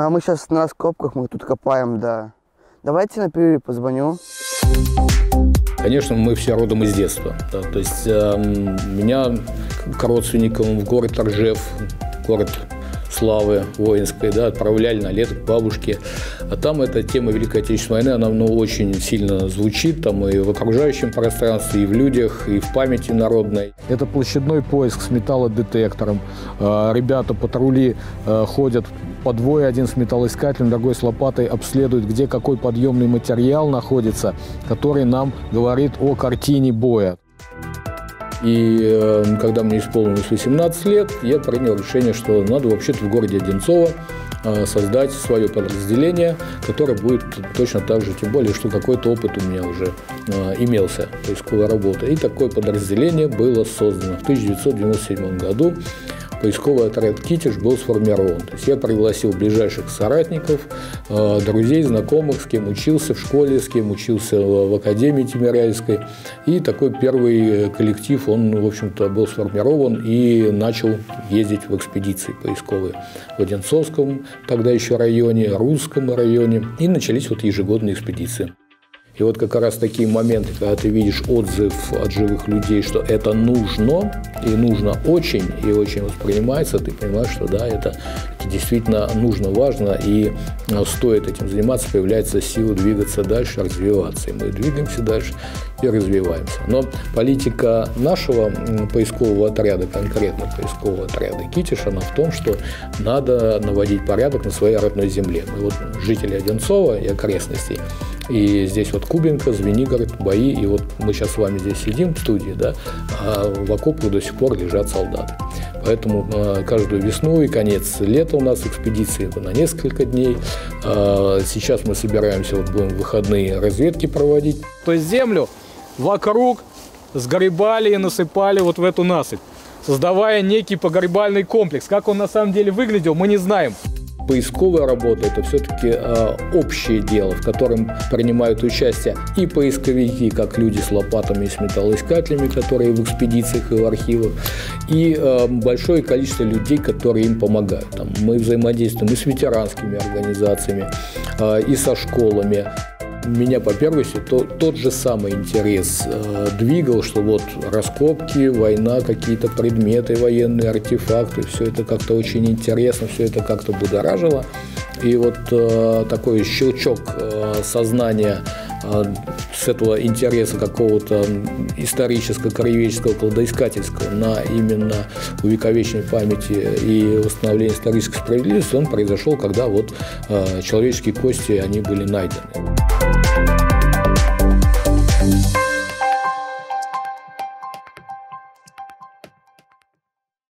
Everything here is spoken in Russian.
А мы сейчас на раскопках, мы тут копаем, да. Давайте на перерыв позвоню. Конечно, мы все родом из детства. Да, то есть э, меня к родственникам в город Ржев, город славы воинской, да, отправляли на лето к бабушке. А там эта тема Великой Отечественной войны, она ну, очень сильно звучит там и в окружающем пространстве, и в людях, и в памяти народной. Это площадной поиск с металлодетектором. Э, ребята, патрули э, ходят по двое, один с металлоискателем, другой с лопатой, обследуют, где какой подъемный материал находится, который нам говорит о картине боя. И э, когда мне исполнилось 18 лет, я принял решение, что надо вообще-то в городе Одинцово э, создать свое подразделение, которое будет точно так же, тем более, что какой-то опыт у меня уже э, имелся поисковой работы. И такое подразделение было создано в 1997 году поисковый отряд «Китиш» был сформирован. То есть я пригласил ближайших соратников, э, друзей, знакомых, с кем учился в школе, с кем учился в Академии Тимирязевской. И такой первый коллектив, он, в общем-то, был сформирован и начал ездить в экспедиции поисковые в Одинцовском, тогда еще районе, Русском районе. И начались вот ежегодные экспедиции. И вот как раз такие моменты, когда ты видишь отзыв от живых людей, что это нужно, и нужно очень, и очень воспринимается, ты понимаешь, что да, это, действительно нужно, важно, и э, стоит этим заниматься, появляется сила двигаться дальше, развиваться. И мы двигаемся дальше и развиваемся. Но политика нашего поискового отряда, конкретно поискового отряда Китиш, она в том, что надо наводить порядок на своей родной земле. Мы вот жители Одинцова и окрестностей, и здесь вот Кубинка, Звенигород, бои, и вот мы сейчас с вами здесь сидим в студии, да, а в окопах до сих пор лежат солдаты. Поэтому э, каждую весну и конец лета у нас экспедиции на несколько дней. Э, сейчас мы собираемся, вот будем выходные разведки проводить. То есть землю вокруг сгребали и насыпали вот в эту насыпь, создавая некий погребальный комплекс. Как он на самом деле выглядел, мы не знаем поисковая работа – это все-таки э, общее дело, в котором принимают участие и поисковики, как люди с лопатами и с металлоискателями, которые в экспедициях и в архивах, и э, большое количество людей, которые им помогают. Там, мы взаимодействуем и с ветеранскими организациями, э, и со школами меня по первости то, тот же самый интерес э, двигал, что вот раскопки, война, какие-то предметы, военные артефакты, все это как-то очень интересно, все это как-то будоражило. И вот э, такой щелчок э, сознания э, с этого интереса какого-то исторического, краеведческого, кладоискательского на именно увековеченной памяти и восстановление исторической справедливости, он произошел, когда вот э, человеческие кости, они были найдены.